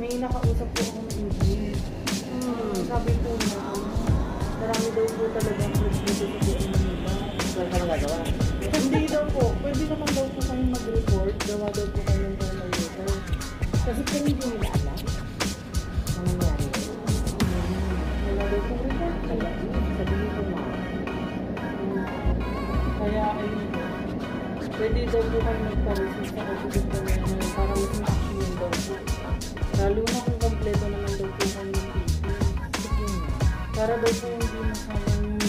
May nakausap po ako ng agent. Hmm. Sabi po ano, marami daw po talaga ang dito sa buong Manila. Saan ka nagagawa? Hindi daw po. Pwede naman daw po kayong mag-report. Gawa daw po kayo ng letter. Kasi kung hindi nila alam, ang nangyari. Wala daw po report. Kaya, sabihin ko na, Kaya ayun po. Pwede daw po kayo magpa-resist sa of Lalo na kung kompleto naman daw po kami ng mm. Para daw po hindi masayang